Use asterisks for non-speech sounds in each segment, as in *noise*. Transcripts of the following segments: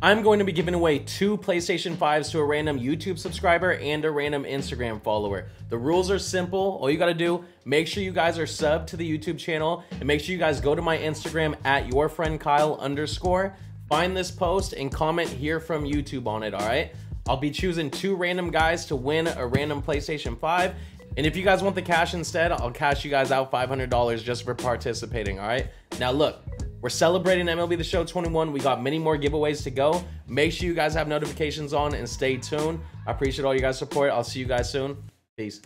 I'm going to be giving away two PlayStation 5s to a random YouTube subscriber and a random Instagram follower. The rules are simple. All you gotta do, make sure you guys are subbed to the YouTube channel and make sure you guys go to my Instagram at your friend Kyle underscore, find this post and comment here from YouTube on it, all right? I'll be choosing two random guys to win a random PlayStation 5. And if you guys want the cash instead, I'll cash you guys out $500 just for participating, all right? Now look, we're celebrating MLB The Show 21. We got many more giveaways to go. Make sure you guys have notifications on and stay tuned. I appreciate all you guys' support. I'll see you guys soon. Peace.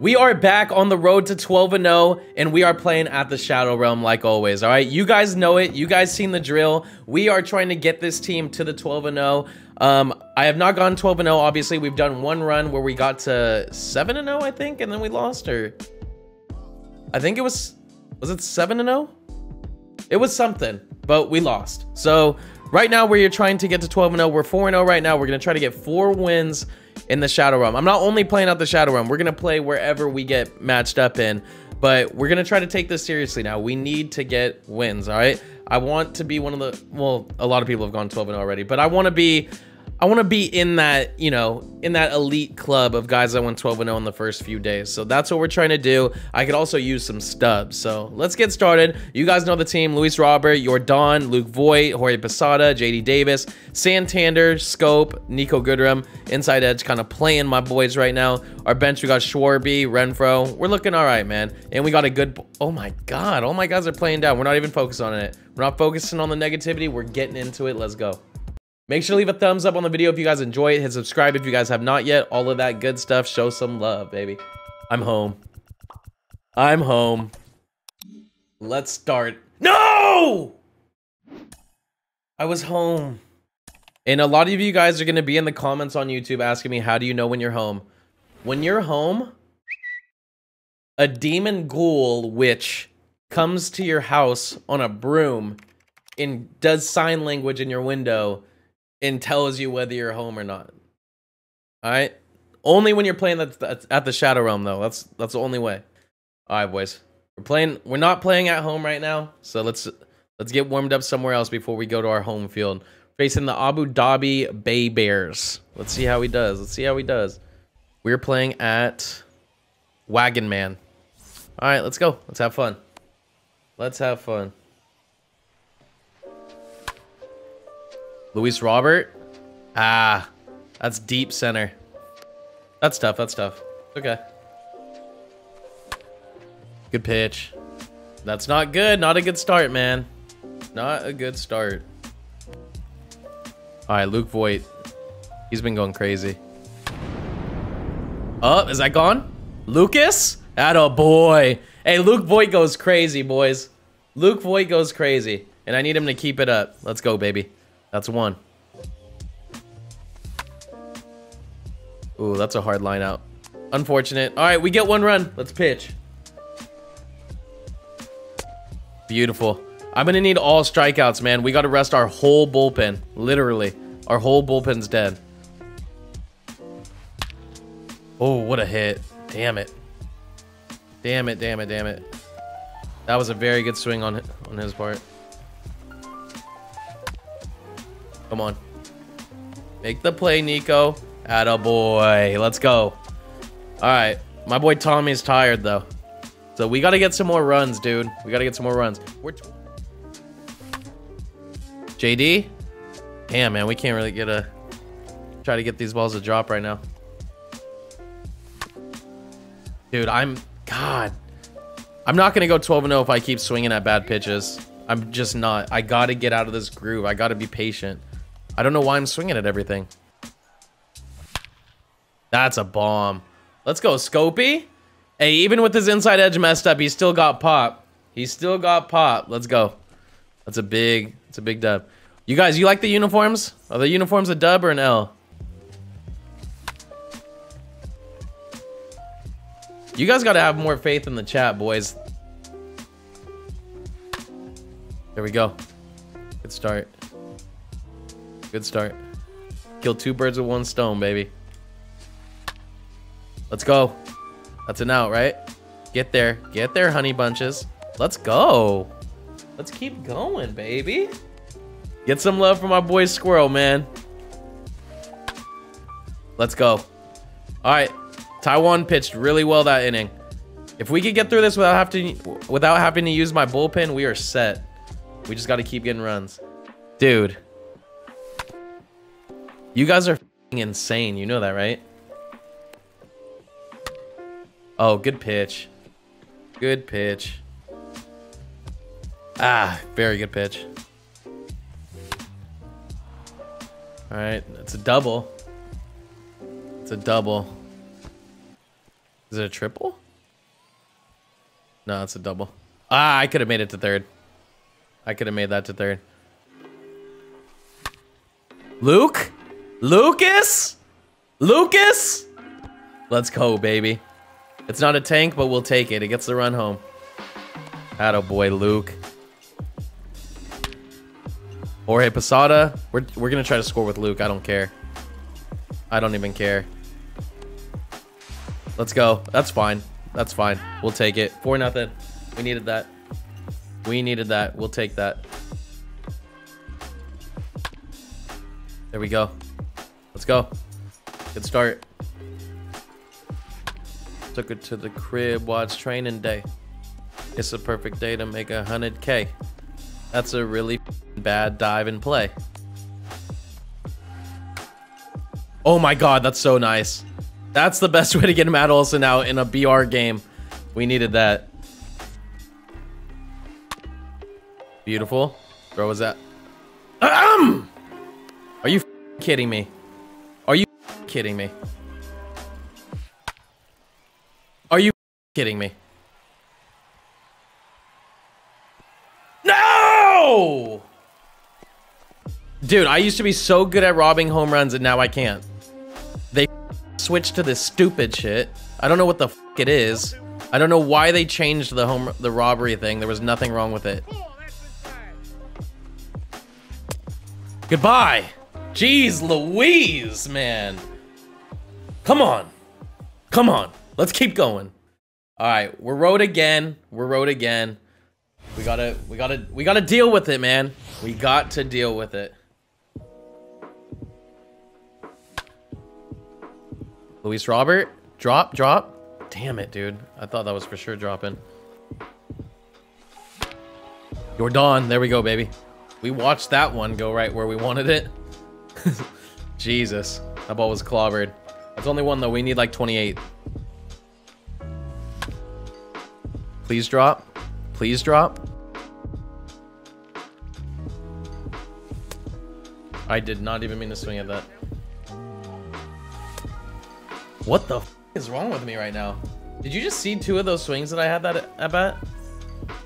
We are back on the road to 12 and 0 and we are playing at the Shadow Realm like always. All right, you guys know it. You guys seen the drill. We are trying to get this team to the 12 and 0. Um, I have not gone 12 and 0. Obviously, we've done one run where we got to 7 and 0, I think, and then we lost. Or I think it was was it 7 and 0? It was something, but we lost. So right now, we're trying to get to 12 and 0. We're 4 and 0 right now. We're gonna try to get four wins in the Shadow Realm. I'm not only playing out the Shadow Realm. We're going to play wherever we get matched up in. But we're going to try to take this seriously now. We need to get wins, all right? I want to be one of the... Well, a lot of people have gone 12 and oh already. But I want to be I want to be in that, you know, in that elite club of guys that went 12 0 in the first few days. So that's what we're trying to do. I could also use some stubs. So let's get started. You guys know the team Luis Robert, Yordan, Luke Voit, Jorge Posada, JD Davis, Santander, Schoop, Niko Goodrum, inside edge kind of playing my boys right now. Our bench, we got Schwarby, Renfroe. We're looking all right, man. And we got a good. Oh my God. All my guys are playing down. We're not even focused on it. We're not focusing on the negativity. We're getting into it. Let's go. Make sure to leave a thumbs up on the video if you guys enjoy it. Hit subscribe if you guys have not yet. All of that good stuff. Show some love, baby. I'm home. I'm home. Let's start. No! I was home. And a lot of you guys are going to be in the comments on YouTube asking me, how do you know when you're home? When you're home, a demon ghoul witch comes to your house on a broom and does sign language in your window and tells you whether you're home or not. All right. Only when you're playing at, at the Shadow Realm, though. That's that's the only way. All right, boys. We're playing. We're not playing at home right now, so let's let's get warmed up somewhere else before we go to our home field. Facing the Abu Dhabi Bay Bears. Let's see how he does. Let's see how he does. We're playing at Wagon Man. All right, let's go. Let's have fun. Let's have fun. Luis Robert. Ah, that's deep center. That's tough. That's tough. Okay. Good pitch. That's not good. Not a good start, man. Not a good start. All right, Luke Voit. He's been going crazy. Oh, is that gone? Lucas? That a boy. Hey, Luke Voit goes crazy, boys. Luke Voit goes crazy. And I need him to keep it up. Let's go, baby. That's one. Ooh, that's a hard line out. Unfortunate. All right, we get one run. Let's pitch. Beautiful. I'm going to need all strikeouts, man. We got to rest our whole bullpen. Literally. Our whole bullpen's dead. Oh, what a hit. Damn it. Damn it, damn it, damn it. That was a very good swing on, on his part. Come on. Make the play, Niko. Atta boy. Let's go. All right. My boy Tommy's tired, though. So we got to get some more runs, dude. We got to get some more runs. We're JD? Damn, man. We can't really get a... Try to get these balls to drop right now. Dude, I'm... God. I'm not going to go 12-0 if I keep swinging at bad pitches. I'm just not. I got to get out of this groove. I got to be patient. I don't know why I'm swinging at everything. That's a bomb. Let's go, Scopey. Hey, even with his inside edge messed up, he still got pop. He still got pop. Let's go. That's a big, it's a big dub. You guys, you like the uniforms? Are the uniforms a dub or an L? You guys got to have more faith in the chat, boys. There we go. Good start. Good start. Kill two birds with one stone, baby. Let's go. That's an out, right? Get there. Get there, honey bunches. Let's go. Let's keep going, baby. Get some love from my boy Squirrel, man. Let's go. All right. Taijuan pitched really well that inning. If we could get through this without having to, without having to use my bullpen, we are set. We just got to keep getting runs. Dude. You guys are insane. You know that, right? Oh, good pitch. Good pitch. Ah, very good pitch. All right, it's a double. It's a double. Is it a triple? No, it's a double. Ah, I could have made it to third. I could have made that to third. Luke? Lucas? Lucas? Let's go, baby. It's not a tank, but we'll take it. It gets the run home. Boy, Luke. Jorge Posada. We're, we're going to try to score with Luke. I don't care. I don't even care. Let's go. That's fine. That's fine. We'll take it. 4 nothing. We needed that. We needed that. We'll take that. There we go. Let's go. Good start. Took it to the crib, watched training day. It's a perfect day to make a 100K. That's a really bad dive and play. Oh my god, that's so nice. That's the best *laughs* way to get Matt Olson out in a BR game. We needed that. Beautiful. Throw was that? *clears throat* Are you kidding me? Kidding me? Are you kidding me? No! Dude, I used to be so good at robbing home runs and now I can't. They switched to this stupid shit. I don't know what the fuck it is. I don't know why they changed the home the robbery thing. There was nothing wrong with it. Goodbye. Jeez Louise, man. Come on. Come on. Let's keep going. All right, we're road again. We're road again. We gotta, we gotta, we gotta deal with it, man. We got to deal with it. Luis Robert, drop, drop. Damn it, dude. I thought that was for sure dropping. Jordan, there we go, baby. We watched that one go right where we wanted it. *laughs* Jesus, that ball was clobbered. That's only one though. We need like 28. Please drop. Please drop. I did not even mean to swing at that. What the is wrong with me right now? Did you just see two of those swings that I had that at bat?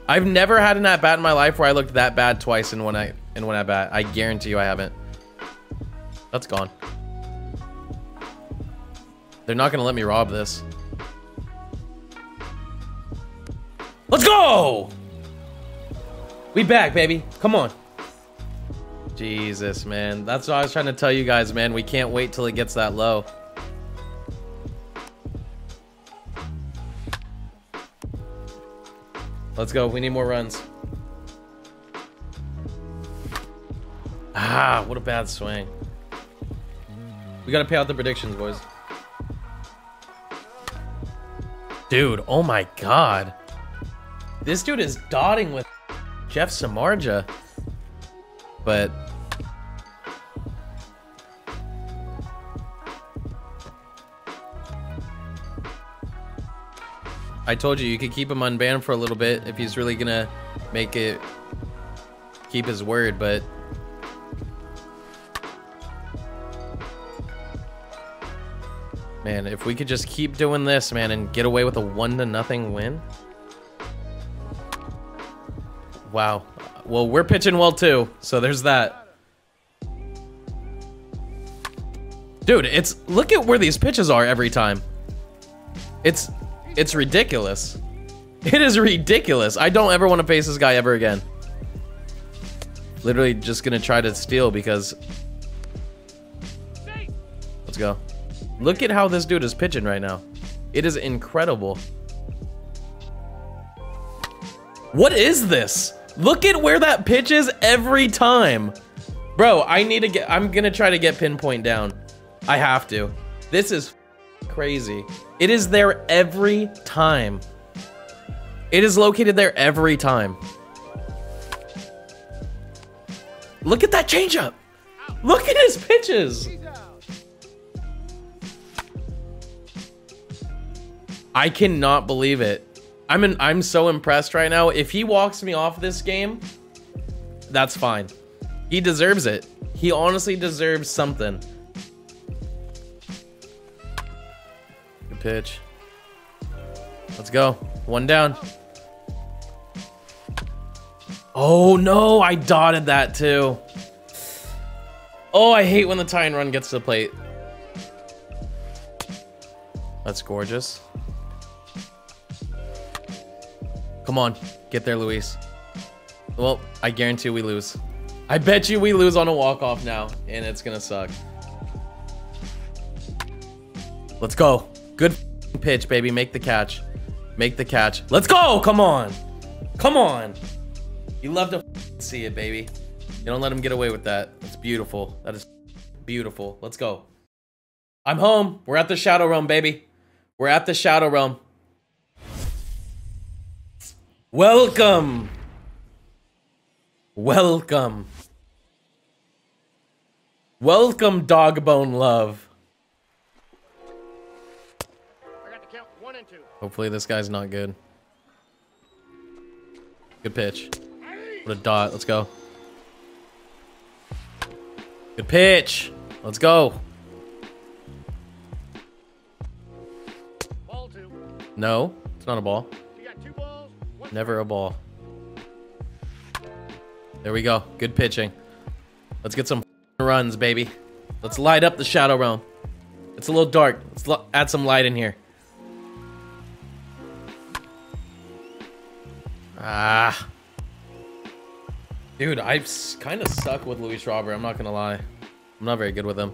I've never had an at bat in my life where I looked that bad twice in one at in one at bat. I guarantee you I haven't. That's gone. They're not gonna let me rob this. Let's go! We back, baby. Come on. Jesus, man. That's what I was trying to tell you guys, man. We can't wait till it gets that low. Let's go. We need more runs. Ah, what a bad swing. We gotta pay out the predictions, boys. Dude, oh my god. This dude is dotting with Jeff Samardzija. But... I told you, you could keep him unbanned for a little bit if he's really gonna make it keep his word, but Man, if we could just keep doing this, man, and get away with a one to nothing win. Wow. Well, we're pitching well too, so there's that. Dude, it's look at where these pitches are every time. It's it's ridiculous. It is ridiculous. I don't ever want to face this guy ever again. Literally just gonna try to steal because Let's go. Look at how this dude is pitching right now. It is incredible. What is this? Look at where that pitch is every time. Bro, I need to get, I'm gonna try to get pinpoint down. I have to. This is crazy. It is there every time. It is located there every time. Look at that changeup. Look at his pitches. I cannot believe it. I'm I'm so impressed right now. If he walks me off this game, that's fine. He deserves it. He honestly deserves something. Good pitch. Let's go. One down. Oh no, I dotted that too. Oh, I hate when the tie and run gets to the plate. That's gorgeous. Come on, get there, Luis. Well, I guarantee we lose. I bet you we lose on a walk-off now, and it's gonna suck. Let's go. Good pitch, baby. Make the catch. Make the catch. Let's go! Come on! Come on! You love to see it, baby. You don't let him get away with that. It's beautiful. That is beautiful. Let's go. I'm home. We're at the Shadow Realm, baby. We're at the Shadow Realm. Welcome. Welcome. Welcome, Dogbone Love. Hopefully this guy's not good. Good pitch. What a dot. Let's go. Good pitch. Let's go. No, it's not a ball. Never a ball. There we go. Good pitching. Let's get some runs, baby. Let's light up the Shadow Realm. It's a little dark. Let's add some light in here. Ah. Dude, I kind of suck with Luis Robert. I'm not gonna lie. I'm not very good with him.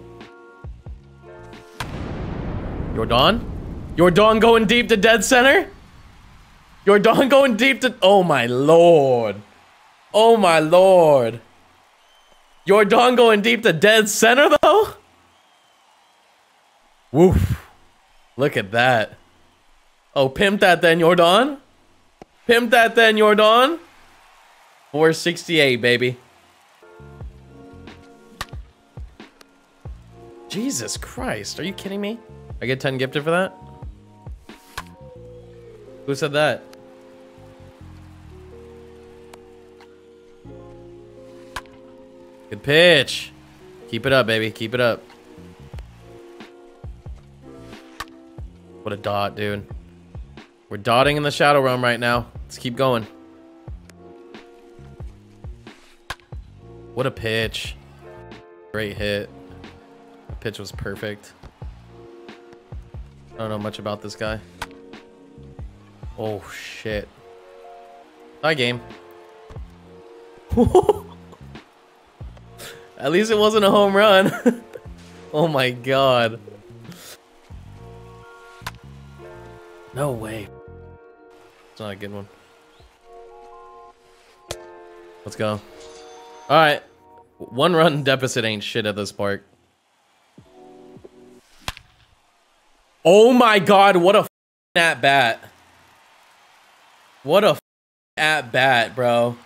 Yordan? Yordan going deep to dead center? Yordan *laughs* going deep to... Oh my lord. Oh my lord. Your Yordan going deep to dead center though? Woof. Look at that. Oh, pimp that then, Your Yordan. Pimp that then, Your Yordan. 468, baby. Jesus Christ, are you kidding me? I get 10 gifted for that? Who said that? Good pitch. Keep it up, baby. Keep it up. What a dot, dude. We're dotting in the Shadow Realm right now. Let's keep going. What a pitch. Great hit. The pitch was perfect. I don't know much about this guy. Oh, shit. Hi, game. *laughs* At least it wasn't a home run. *laughs* oh my god. No way. It's not a good one. Let's go. Alright. One run deficit ain't shit at this park. Oh my god, what a at bat. What a at bat, bro.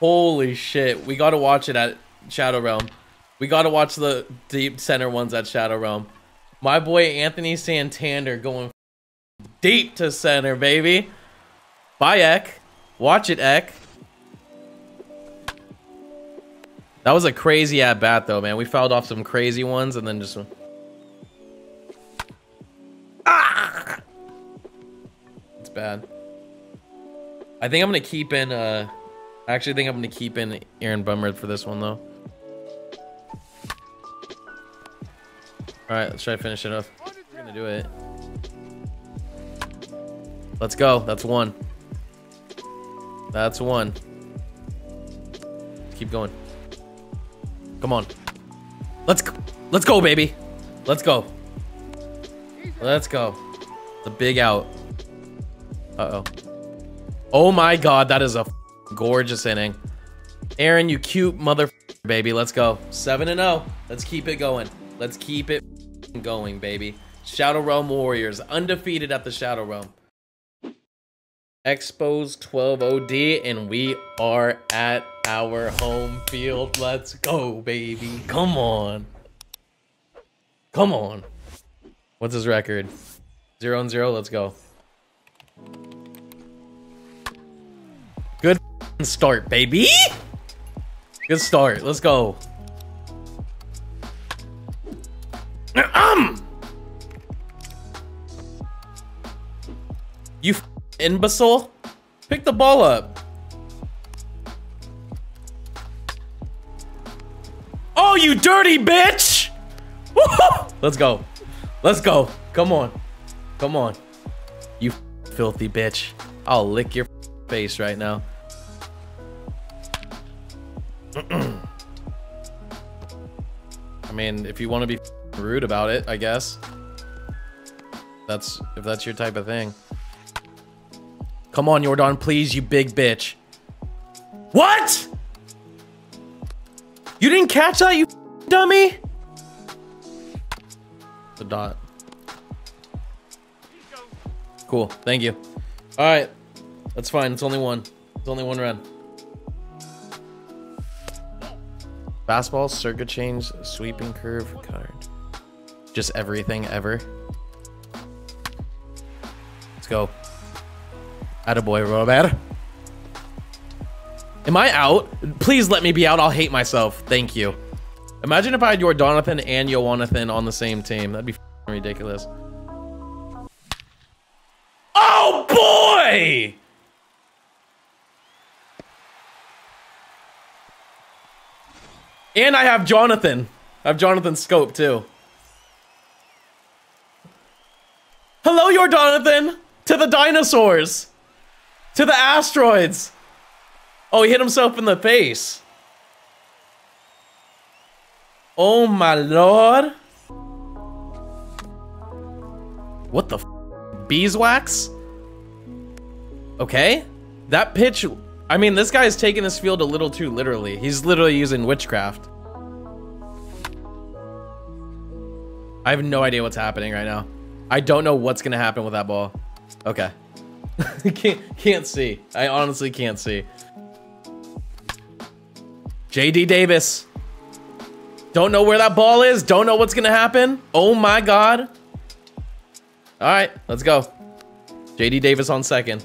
Holy shit. We gotta watch it at Shadow Realm. We gotta watch the deep center ones at Shadow Realm. My boy Anthony Santander going deep to center, baby. Bye, Eck. Watch it, Eck. That was a crazy at bat though, man. We fouled off some crazy ones and then just Ah! It's bad. I think I'm gonna keep in uh I actually think I'm gonna keep in Aaron Bummer for this one though. Alright, let's try to finish it off. We're gonna do it. Let's go. That's one. That's one. Keep going. Come on. Let's go. Let's go, baby. Let's go. Let's go. The big out. Uh-oh. Oh Oh my god, that is a gorgeous inning. Aaron, you cute mother baby. Let's go. 7 and 0. Let's keep it going. Let's keep it going, baby. Shadow Realm Warriors undefeated at the Shadow Realm. Expos 12 OD and we are at our home field. Let's go, baby. Come on. Come on. What's his record? Zero and zero. Let's go. Start, baby. Good start. Let's go. Um. You imbecile. Pick the ball up. Oh, you dirty bitch! *laughs* Let's go. Let's go. Come on. Come on. You filthy bitch. I'll lick your face right now. I mean, if you want to be rude about it, I guess. That's if that's your type of thing. Come on, Jordan, please, you big bitch. What? You didn't catch that, you dummy? The dot. Cool, thank you. All right, that's fine. It's only one. It's only one run. Fastball, circuit change, sweeping curve, card. Just everything ever. Let's go. Attaboy, Robert. Am I out? Please let me be out. I'll hate myself. Thank you. Imagine if I had your Donathan and Yowanathan on the same team. That'd be ridiculous. Oh, boy! And I have Jonathan. I have Jonathan Schoop, too. Hello, your Jonathan! To the dinosaurs! To the asteroids! Oh, he hit himself in the face. Oh my lord. What the Beeswax? Okay. That pitch, I mean, this guy's taking this field a little too literally. He's literally using witchcraft. I have no idea what's happening right now. I don't know what's gonna happen with that ball. Okay. *laughs* can't can't see. I honestly can't see. JD Davis. Don't know where that ball is. Don't know what's gonna happen. Oh my god. All right, let's go. JD Davis on second.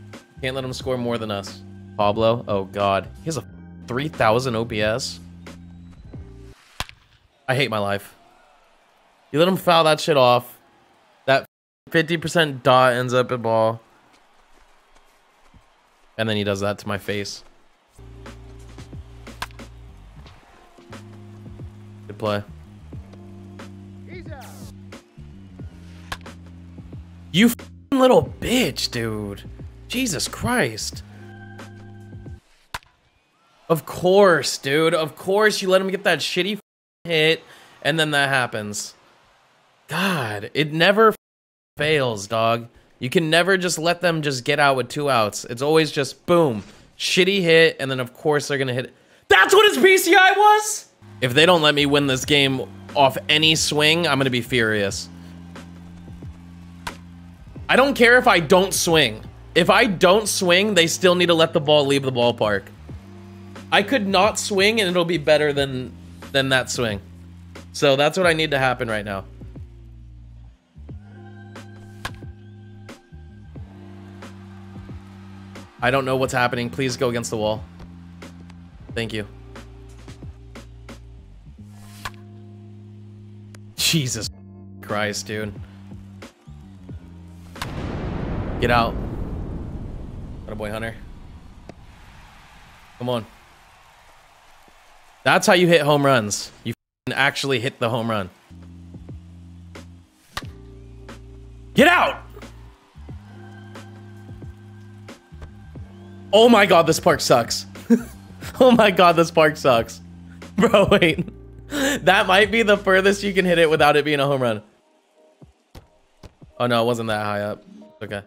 Can't let him score more than us. Pablo, oh god, he has a 3,000 OPS. I hate my life. You let him foul that shit off. That 50% dot ends up at ball. And then he does that to my face. Good play. You little bitch, dude. Jesus Christ. Of course, dude. Of course you let him get that shitty hit and then that happens. God, it never fails, dog. You can never just let them just get out with two outs. It's always just boom, shitty hit, and then of course they're gonna hit. That's what his PCI was? If they don't let me win this game off any swing, I'm gonna be furious. I don't care if I don't swing. If I don't swing, they still need to let the ball leave the ballpark. I could not swing and it'll be better than than that swing. So that's what I need to happen right now. I don't know what's happening. Please go against the wall. Thank you. Jesus Christ, dude. Get out. What a boy, Hunter. Come on. That's how you hit home runs. You actually hit the home run. Get out! Oh my god, this park sucks. *laughs* oh my god, this park sucks. *laughs* Bro, wait. That might be the furthest you can hit it without it being a home run. Oh no, it wasn't that high up. Okay.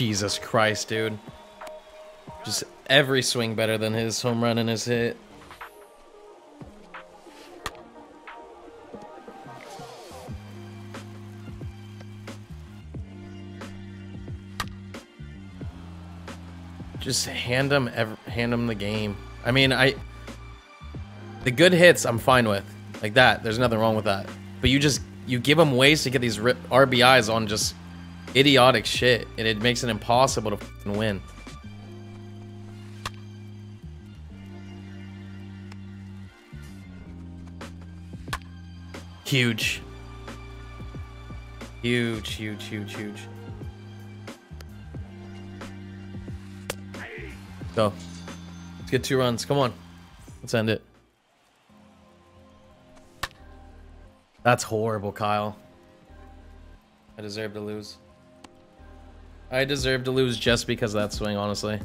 Jesus Christ, dude. Just every swing better than his home run and his hit. Just hand him, hand him the game. I mean, I the good hits I'm fine with, like that. There's nothing wrong with that. But you just you give him ways to get these RBIs on just idiotic shit, and it makes it impossible to win. Huge. Huge, huge, huge, huge. Go. Let's get two runs. Come on. Let's end it. That's horrible, Kyle. I deserve to lose. I deserve to lose just because of that swing, honestly.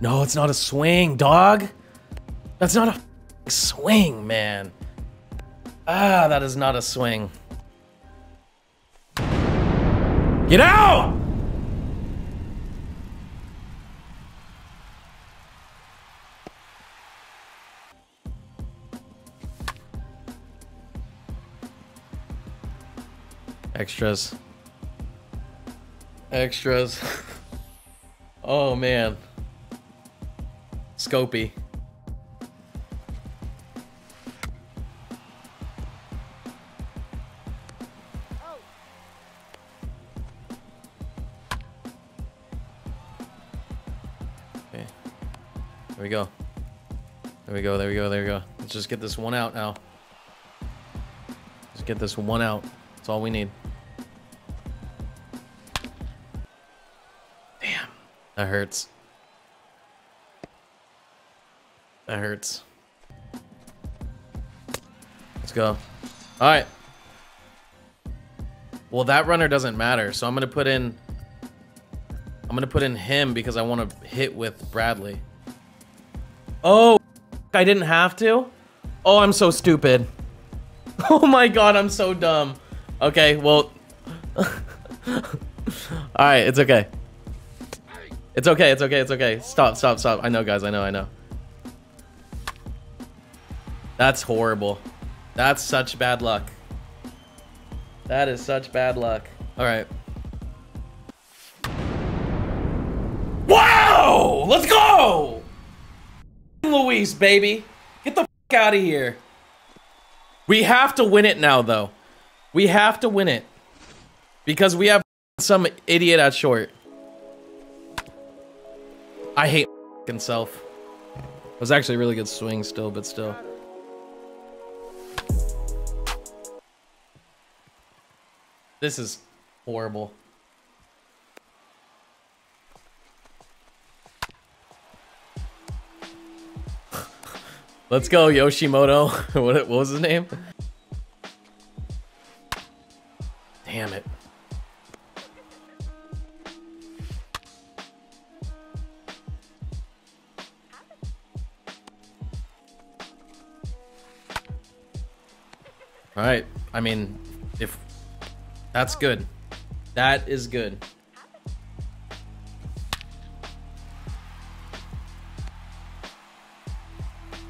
No, it's not a swing, dog. That's not a swing, man. Ah, that is not a swing. Get out! Extras. Extras. *laughs* oh man. Scopy. Okay. There we go. There we go, there we go, there we go. Let's just get this one out now. Just get this one out. That's all we need. That hurts. That hurts. Let's go. All right. Well, that runner doesn't matter, so I'm gonna put in. I'm gonna put in him because I want to hit with Bradley. Oh, I didn't have to. Oh, I'm so stupid. *laughs* Oh my god, I'm so dumb. Okay, well. *laughs* All right, it's okay. It's okay, it's okay, it's okay. Stop, stop, stop. I know, guys, I know, I know. That's horrible. That's such bad luck. That is such bad luck. All right. Wow! Let's go! Luis, baby. Get the out of here. We have to win it now, though. We have to win it. Because we have some idiot at short. I hate himself. It was actually a really good swing still, but still. This is horrible. *laughs* Let's go, Yoshimoto. *laughs* what, what was his name? That's oh. good. That is good.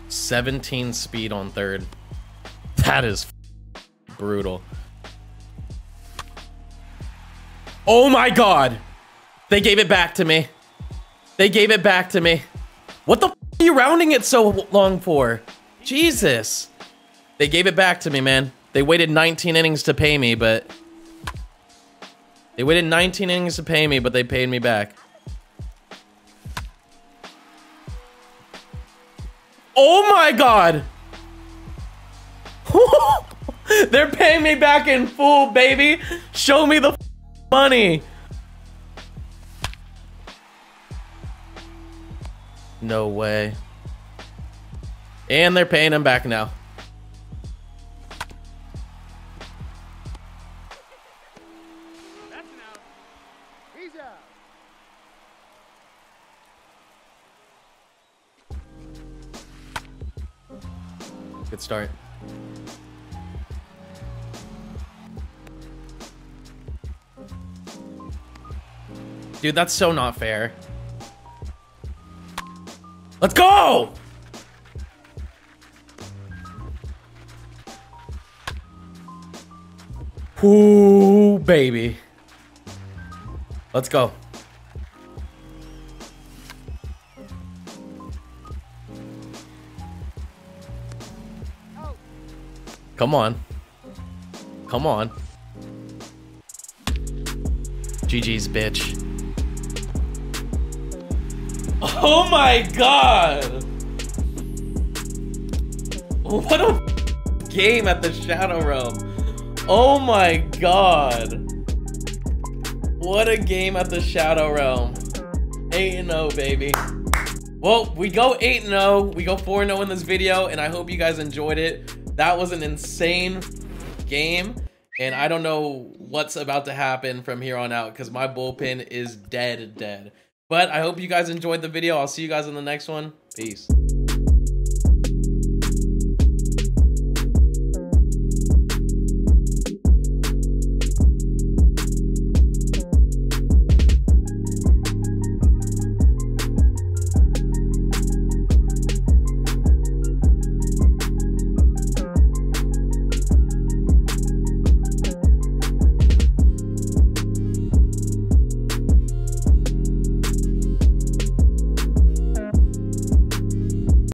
Seventeen speed on third. That is brutal. Oh my god! They gave it back to me. They gave it back to me. What the are you rounding it so long for? Jesus. They gave it back to me, man. They waited 19 innings to pay me, but... They waited 19 innings to pay me, but they paid me back. Oh my god! *laughs* They're paying me back in full, baby! Show me the money! No way. And they're paying him back now. Good start. Dude, that's so not fair. Let's go! Ooh, baby. Let's go. Come on. Come on. GG's, bitch. Oh my god! What a game at the Shadow Realm. Oh my god. What a game at the Shadow Realm. 8-0, baby. Well, we go 8-0. We go 4-0 in this video, and I hope you guys enjoyed it. That was an insane game. And I don't know what's about to happen from here on out because my bullpen is dead, dead. But I hope you guys enjoyed the video. I'll see you guys in the next one. Peace.